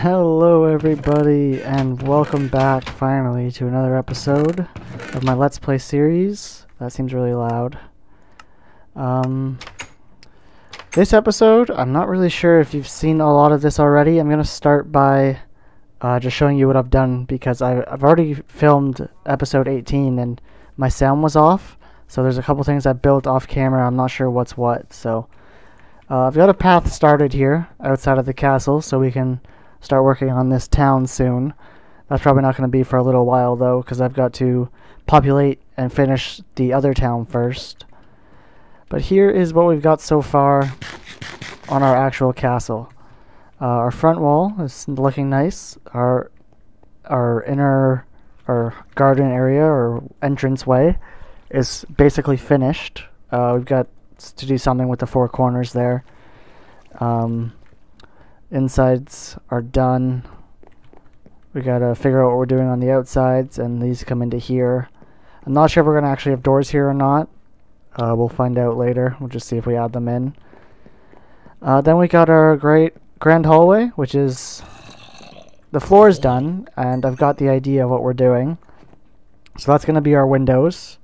Hello everybody and welcome back finally to another episode of my Let's Play series. That seems really loud. Um, this episode, I'm not really sure if you've seen a lot of this already. I'm going to start by uh, just showing you what I've done because I, I've already filmed episode 18 and my sound was off. So there's a couple things I built off camera. I'm not sure what's what. So uh, I've got a path started here outside of the castle so we can start working on this town soon. That's probably not going to be for a little while though because I've got to populate and finish the other town first. But here is what we've got so far on our actual castle. Uh, our front wall is looking nice. Our our inner our garden area or entrance way is basically finished. Uh, we've got to do something with the four corners there. Um, insides are done. We gotta figure out what we're doing on the outsides, and these come into here. I'm not sure if we're gonna actually have doors here or not. Uh, we'll find out later. We'll just see if we add them in. Uh, then we got our great grand hallway, which is the floor is done, and I've got the idea of what we're doing. So that's gonna be our windows.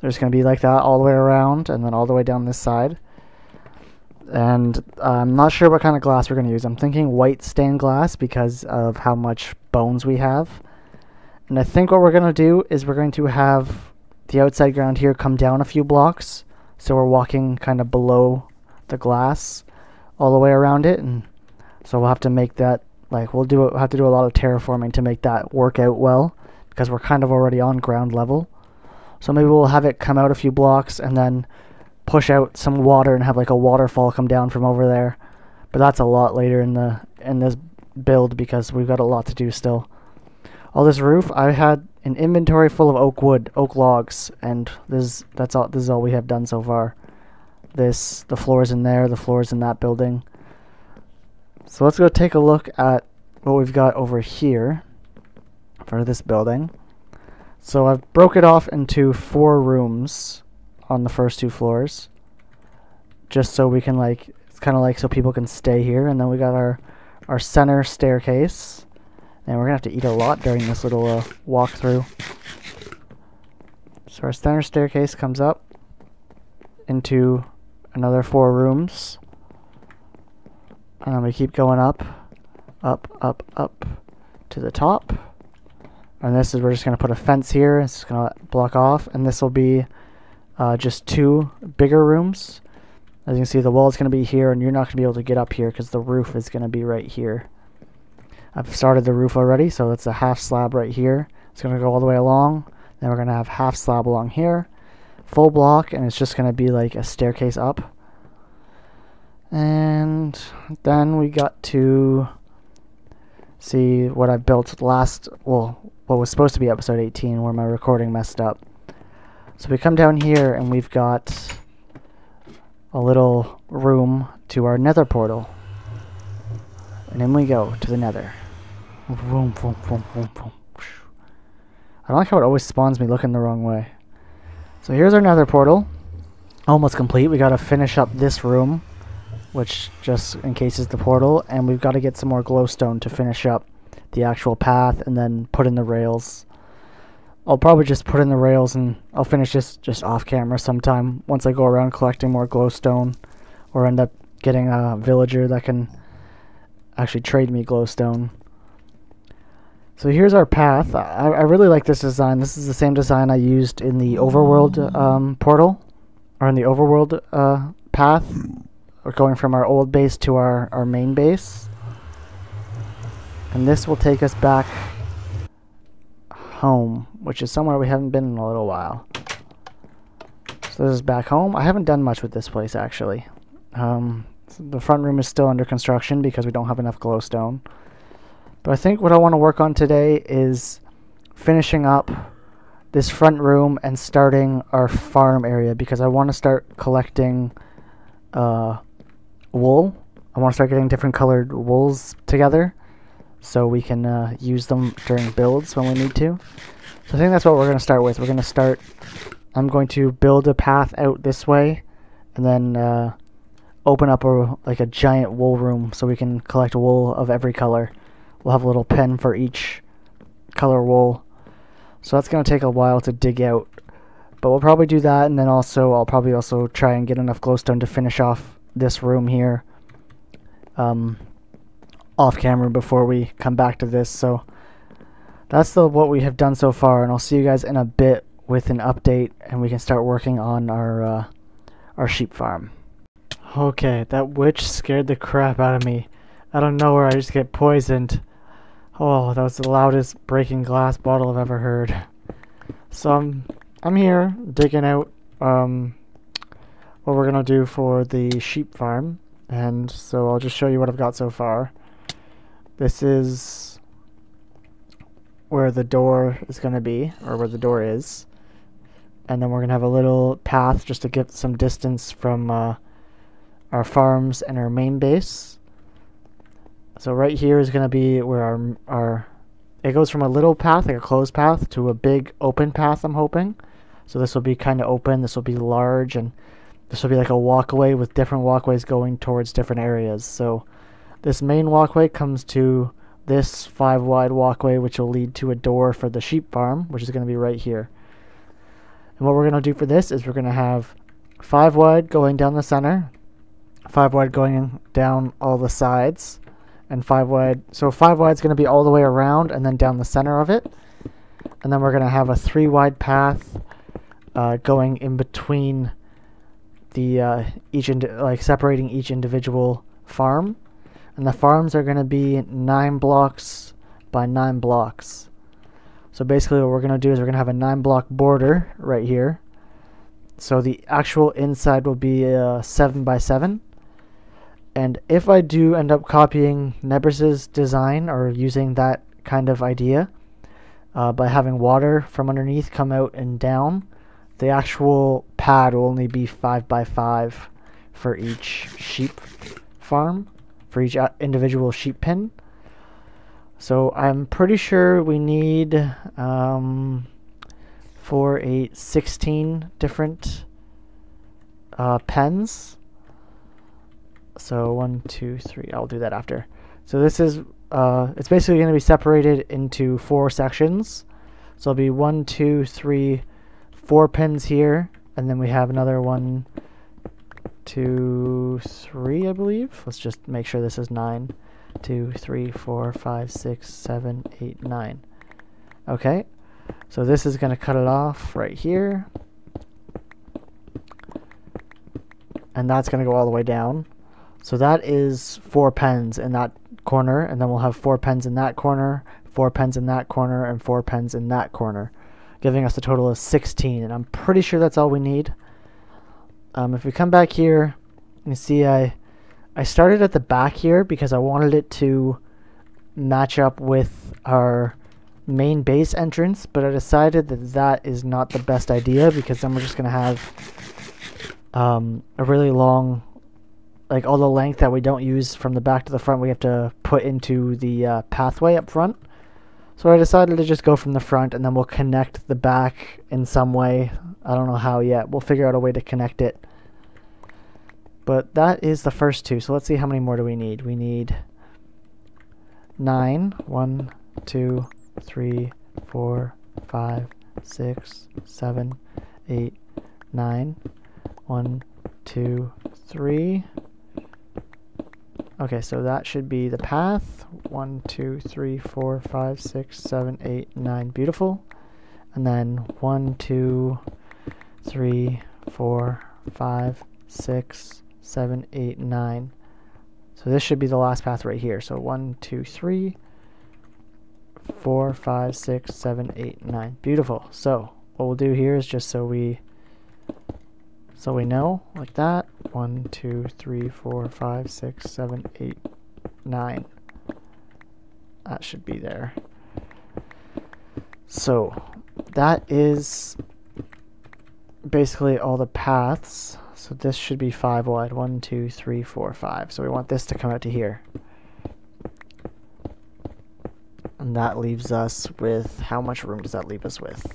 There's gonna be like that all the way around, and then all the way down this side and I'm not sure what kind of glass we're going to use. I'm thinking white stained glass because of how much bones we have. And I think what we're going to do is we're going to have the outside ground here come down a few blocks. So we're walking kind of below the glass all the way around it. And so we'll have to make that, like, we'll do we'll have to do a lot of terraforming to make that work out well because we're kind of already on ground level. So maybe we'll have it come out a few blocks and then push out some water and have like a waterfall come down from over there. But that's a lot later in the in this build because we've got a lot to do still. All this roof, I had an inventory full of oak wood, oak logs, and this that's all this is all we have done so far. This the floors in there, the floors in that building. So let's go take a look at what we've got over here for this building. So I've broke it off into four rooms on the first two floors just so we can like it's kind of like so people can stay here. And then we got our our center staircase. And we're gonna have to eat a lot during this little uh, walkthrough. So our center staircase comes up into another four rooms. And then we keep going up up up up to the top. And this is we're just gonna put a fence here. It's gonna block off. And this will be uh, just two bigger rooms. As you can see, the wall is going to be here, and you're not going to be able to get up here because the roof is going to be right here. I've started the roof already, so it's a half slab right here. It's going to go all the way along. Then we're going to have half slab along here. Full block, and it's just going to be like a staircase up. And then we got to see what I built last, well, what was supposed to be episode 18, where my recording messed up. So we come down here and we've got a little room to our nether portal. And then we go to the nether. Vroom, vroom, vroom, vroom, vroom. I don't like how it always spawns me looking the wrong way. So here's our nether portal. Almost complete. We gotta finish up this room, which just encases the portal, and we've got to get some more glowstone to finish up the actual path and then put in the rails. I'll probably just put in the rails and I'll finish this just off camera sometime once I go around collecting more glowstone or end up getting a villager that can actually trade me glowstone. So here's our path. I, I really like this design. This is the same design I used in the overworld um, portal or in the overworld uh, path. We're going from our old base to our, our main base. And this will take us back home, which is somewhere we haven't been in a little while. So this is back home. I haven't done much with this place, actually. Um, the front room is still under construction because we don't have enough glowstone. But I think what I want to work on today is finishing up this front room and starting our farm area because I want to start collecting uh, wool. I want to start getting different colored wools together so we can uh, use them during builds when we need to. So I think that's what we're going to start with. We're going to start, I'm going to build a path out this way and then uh, open up a like a giant wool room so we can collect wool of every color. we'll have a little pen for each color wool. So that's going to take a while to dig out. But we'll probably do that, and then also I'll probably also try and get enough glowstone to finish off this room here um, off camera before we come back to this. So that's the what we have done so far, and I'll see you guys in a bit with an update, and we can start working on our uh, our sheep farm. Okay, that witch scared the crap out of me. I don't know where I just get poisoned. Oh, that was the loudest breaking glass bottle I've ever heard. So I'm, I'm here digging out um, what we're gonna do for the sheep farm, and so I'll just show you what I've got so far. This is where the door is gonna be, or where the door is, and then we're gonna have a little path just to get some distance from uh, our farms and our main base. So right here is going to be where our, our, it goes from a little path, like a closed path, to a big open path, I'm hoping. So this will be kind of open, this will be large, and this will be like a walkway with different walkways going towards different areas. So this main walkway comes to this five wide walkway, which will lead to a door for the sheep farm, which is going to be right here. And what we're going to do for this is we're going to have five wide going down the center, five wide going down all the sides, and five wide. So five wide is going to be all the way around and then down the center of it. And then we're going to have a three wide path uh, going in between the uh, each like separating each individual farm. And the farms are going to be nine blocks by nine blocks. So basically what we're going to do is we're going to have a nine block border right here. So the actual inside will be a seven by seven and if I do end up copying Nebrus's design or using that kind of idea uh, by having water from underneath come out and down, the actual pad will only be 5 by 5 for each sheep farm, for each uh, individual sheep pen. So I'm pretty sure we need um, for a 16 different uh, pens so one, two, three. I'll do that after. So this is, uh, it's basically going to be separated into four sections. So it'll be one, two, three, four pins here, and then we have another one, two, three, I believe. Let's just make sure this is nine. Two, three, four, five, six, seven, eight, nine. Okay, so this is going to cut it off right here. And that's going to go all the way down. So that is four pens in that corner, and then we'll have four pens in that corner, four pens in that corner, and four pens in that corner, giving us a total of 16. And I'm pretty sure that's all we need. Um, if we come back here, you see I, I started at the back here because I wanted it to match up with our main base entrance, but I decided that that is not the best idea because then we're just going to have um, a really long like all the length that we don't use from the back to the front we have to put into the uh, pathway up front. So I decided to just go from the front and then we'll connect the back in some way. I don't know how yet. We'll figure out a way to connect it. But that is the first two. So let's see how many more do we need. We need nine. One, two, three, four, five, six, seven, eight, nine. One, two, three. Okay, so that should be the path. One, two, three, four, five, six, seven, eight, nine. Beautiful. And then one, two, three, four, five, six, seven, eight, nine. So this should be the last path right here. So one, two, three, four, five, six, seven, eight, nine. Beautiful. So what we'll do here is just so we so we know, like that, one, two, three, four, five, six, seven, eight, nine. That should be there. So that is basically all the paths. So this should be five wide. One, two, three, four, five. So we want this to come out to here. And that leaves us with, how much room does that leave us with?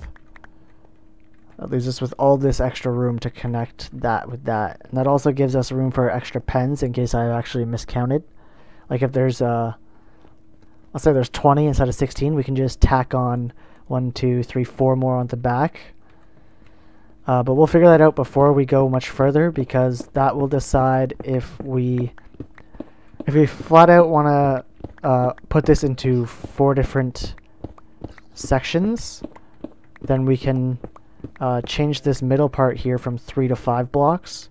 That leaves us with all this extra room to connect that with that. And that also gives us room for extra pens in case I actually miscounted. Like if there's a let's say there's 20 instead of 16, we can just tack on one, two, three, four more on the back. Uh, but we'll figure that out before we go much further because that will decide if we if we flat out want to uh, put this into four different sections, then we can uh, change this middle part here from three to five blocks.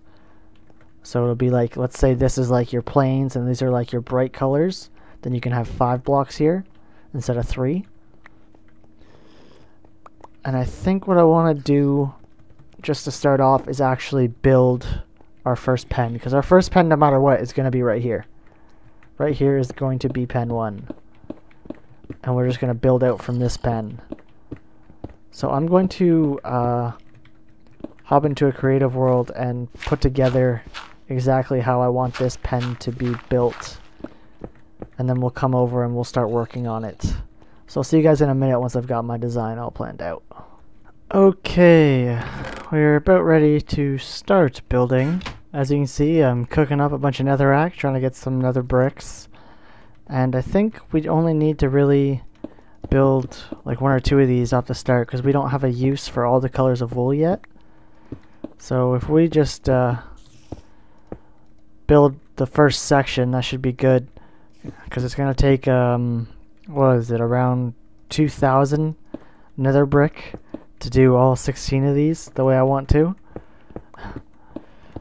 So it'll be like, let's say this is like your planes and these are like your bright colors. Then you can have five blocks here instead of three. And I think what I want to do just to start off is actually build our first pen because our first pen no matter what is going to be right here. Right here is going to be pen 1. And we're just going to build out from this pen. So I'm going to uh, hop into a creative world and put together exactly how I want this pen to be built. And then we'll come over and we'll start working on it. So I'll see you guys in a minute once I've got my design all planned out. Okay, we're about ready to start building. As you can see, I'm cooking up a bunch of netherrack, trying to get some nether bricks. And I think we only need to really build like one or two of these off the start because we don't have a use for all the colors of wool yet. So if we just uh, build the first section, that should be good because it's going to take, um, what is it, around 2,000 nether brick to do all 16 of these the way I want to.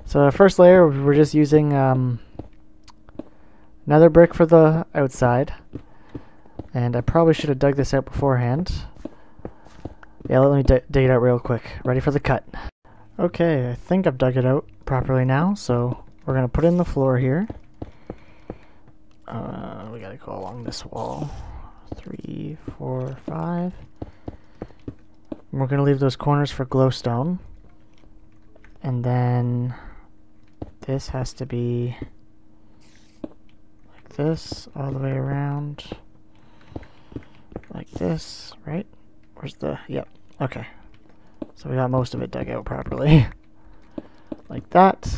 So the first layer, we're just using um, nether brick for the outside. And I probably should have dug this out beforehand. Yeah, let me dig it out real quick. Ready for the cut. Okay, I think I've dug it out properly now, so we're going to put in the floor here. Uh, we got to go along this wall. Three, four, five. And we're going to leave those corners for glowstone. And then this has to be like this all the way around. Like this, right? Where's the... Yep. Okay. So we got most of it dug out properly. like that.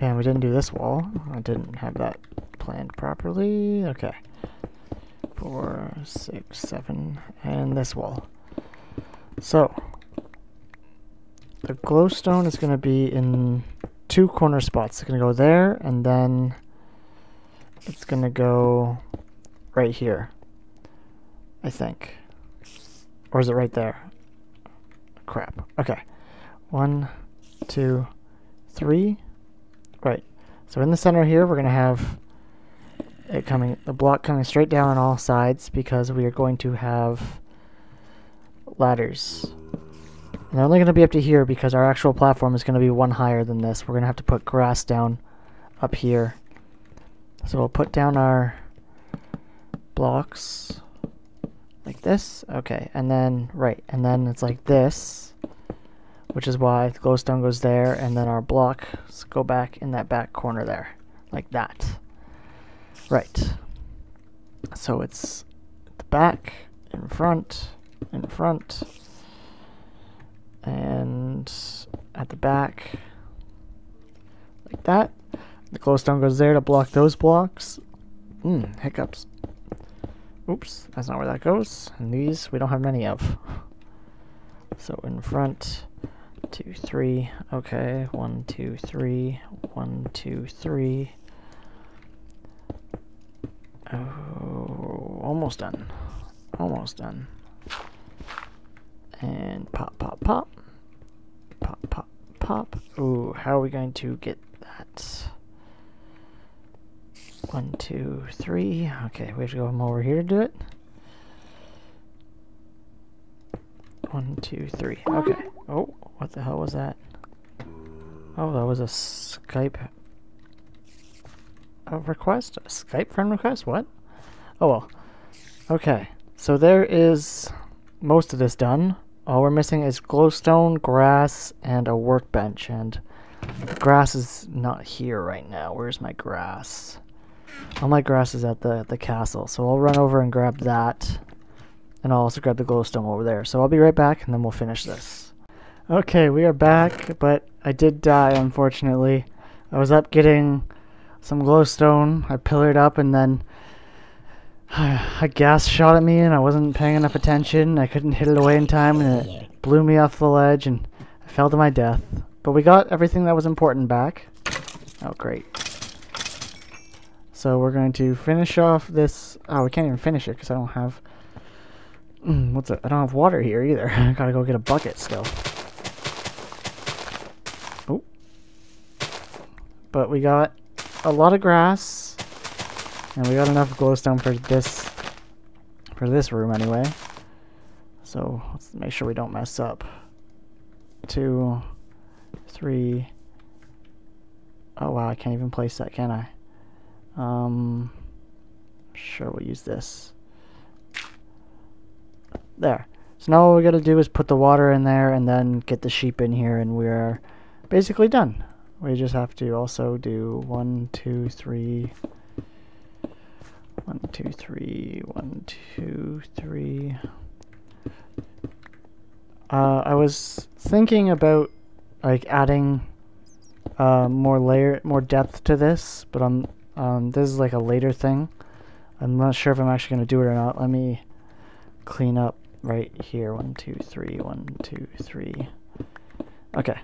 And we didn't do this wall. I didn't have that planned properly. Okay. Four, six, seven, and this wall. So, the glowstone is going to be in two corner spots. It's going to go there, and then it's going to go right here, I think. Or is it right there? Crap. Okay. One, two, three. Right. So in the center here, we're going to have it coming, the block coming straight down on all sides because we are going to have ladders. And they're only going to be up to here because our actual platform is going to be one higher than this. We're going to have to put grass down up here. So we'll put down our blocks like this. Okay, and then, right, and then it's like this, which is why the glowstone goes there, and then our blocks go back in that back corner there, like that. Right. So it's the back, in front, in front and at the back like that. The glowstone goes there to block those blocks. Mmm, hiccups. Oops, that's not where that goes. And these we don't have many of. So in front, two, three. Okay, one, two, three. One, two, three. Oh, almost done. Almost done and pop, pop, pop, pop, pop, pop. Ooh, how are we going to get that? One, two, three. Okay, we have to go over here to do it. One, two, three. Okay. Oh, what the hell was that? Oh, that was a Skype a request? A Skype friend request? What? Oh well. Okay. So there is most of this done. All we're missing is glowstone, grass, and a workbench. And grass is not here right now. Where's my grass? All my grass is at the, the castle. So I'll run over and grab that. And I'll also grab the glowstone over there. So I'll be right back and then we'll finish this. Okay, we are back, but I did die, unfortunately. I was up getting some glowstone. I pillared up and then a ghast shot at me and I wasn't paying enough attention. I couldn't hit it away in time and it blew me off the ledge and I fell to my death. But we got everything that was important back. Oh, great. So we're going to finish off this. Oh, we can't even finish it because I don't have. Mm, what's it? I don't have water here either. I gotta go get a bucket still. Oh. But we got a lot of grass. And we got enough glowstone for this for this room anyway. So let's make sure we don't mess up. Two, three. Oh wow, I can't even place that, can I? Um, sure, we'll use this. There. So now all we gotta do is put the water in there and then get the sheep in here and we're basically done. We just have to also do one, two, three, one, two, three, one, two, three. Uh, I was thinking about like adding uh, more layer, more depth to this, but I'm um, this is like a later thing. I'm not sure if I'm actually gonna do it or not. Let me clean up right here. One, two, three. One, two, three. Okay.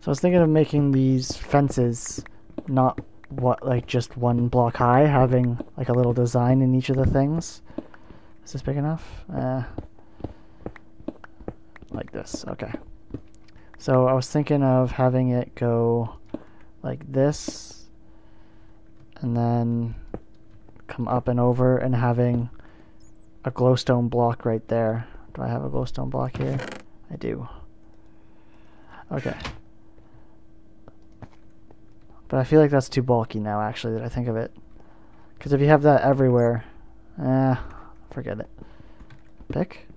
So I was thinking of making these fences not what like just one block high, having like a little design in each of the things. Is this big enough? Uh, like this. Okay. So I was thinking of having it go like this, and then come up and over, and having a glowstone block right there. Do I have a glowstone block here? I do. Okay. But I feel like that's too bulky now, actually, that I think of it. Because if you have that everywhere, eh, forget it. Pick.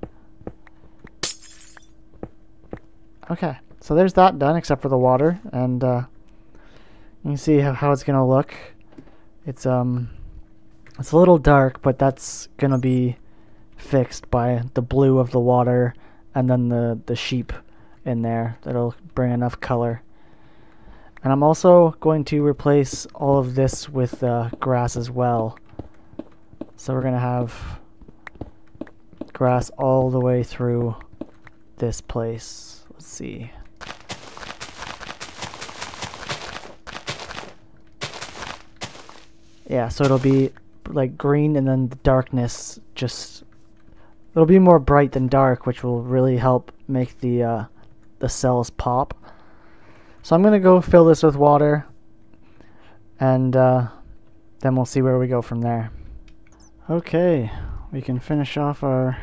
Okay, so there's that done, except for the water, and uh, you can see how, how it's gonna look. It's um, it's a little dark, but that's gonna be fixed by the blue of the water and then the the sheep in there. That'll bring enough color. And I'm also going to replace all of this with uh, grass as well. So we're going to have grass all the way through this place. Let's see. Yeah, so it'll be like green and then the darkness just it'll be more bright than dark, which will really help make the uh, the cells pop. So I'm going to go fill this with water, and uh, then we'll see where we go from there. Okay, we can finish off our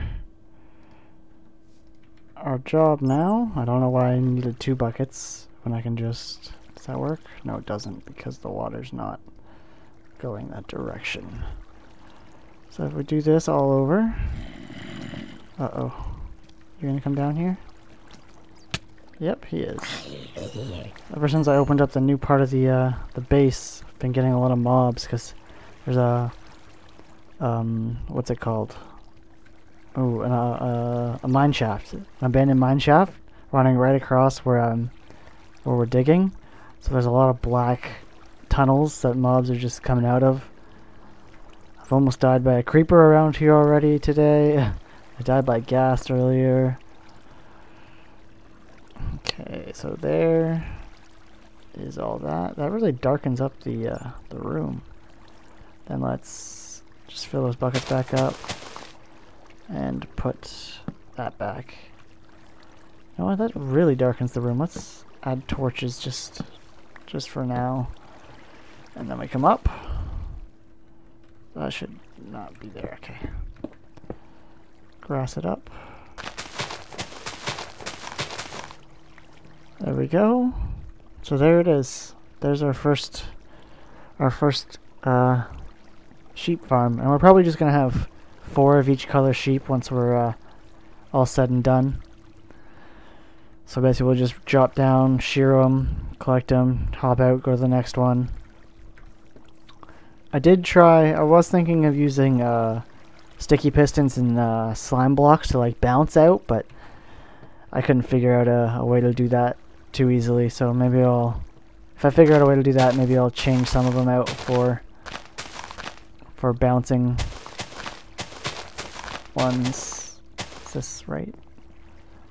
our job now. I don't know why I needed two buckets when I can just... Does that work? No, it doesn't, because the water's not going that direction. So if we do this all over... Uh-oh. You're gonna come down here? Yep, he is. Ever since I opened up the new part of the uh, the base, I've been getting a lot of mobs because there's a um what's it called? Oh, an, uh, a mine shaft, an abandoned mine shaft running right across where um where we're digging. So there's a lot of black tunnels that mobs are just coming out of. I've almost died by a creeper around here already today. I died by ghast earlier. Okay, so there is all that. That really darkens up the uh, the room. Then let's just fill those buckets back up and put that back. You know what? That really darkens the room. Let's add torches just just for now. And then we come up. That should not be there. Okay. Grass it up. There we go. So there it is. There's our first our first uh, sheep farm. And we're probably just going to have four of each color sheep once we're uh, all said and done. So basically we'll just drop down, shear them, collect them, hop out, go to the next one. I did try, I was thinking of using uh, sticky pistons and uh, slime blocks to like bounce out, but I couldn't figure out a, a way to do that too easily, so maybe I'll, if I figure out a way to do that, maybe I'll change some of them out for, for bouncing ones. Is this right?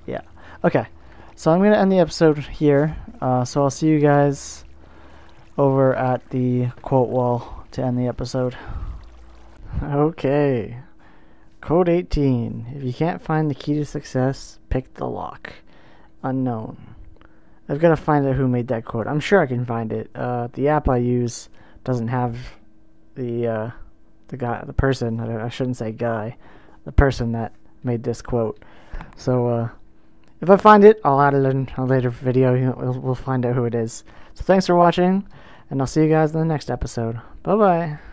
Yeah. Okay. So I'm going to end the episode here. Uh, so I'll see you guys over at the quote wall to end the episode. Okay. Code 18. If you can't find the key to success, pick the lock. Unknown. I've got to find out who made that quote. I'm sure I can find it. Uh, the app I use doesn't have the uh, the guy, the person. I shouldn't say guy, the person that made this quote. So uh, if I find it, I'll add it in a later video. You know, we'll, we'll find out who it is. So thanks for watching, and I'll see you guys in the next episode. Bye bye.